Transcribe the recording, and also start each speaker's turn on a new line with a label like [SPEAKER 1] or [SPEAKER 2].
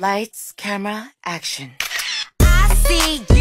[SPEAKER 1] Lights, camera, action.
[SPEAKER 2] I see you